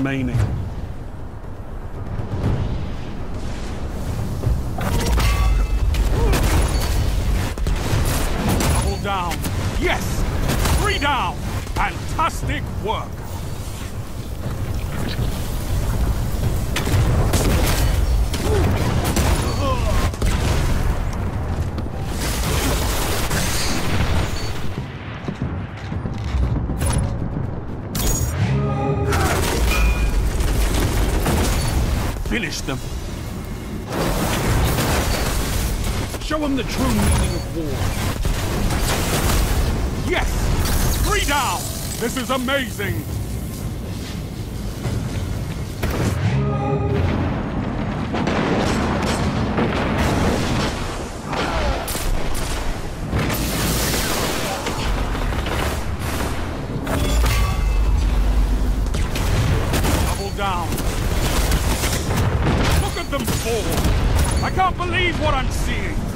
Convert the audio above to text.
remaining. Double down. Yes! Three down! Fantastic work! Finish them. Show them the true meaning of war. Yes! Three down! This is amazing! I can't believe what I'm seeing!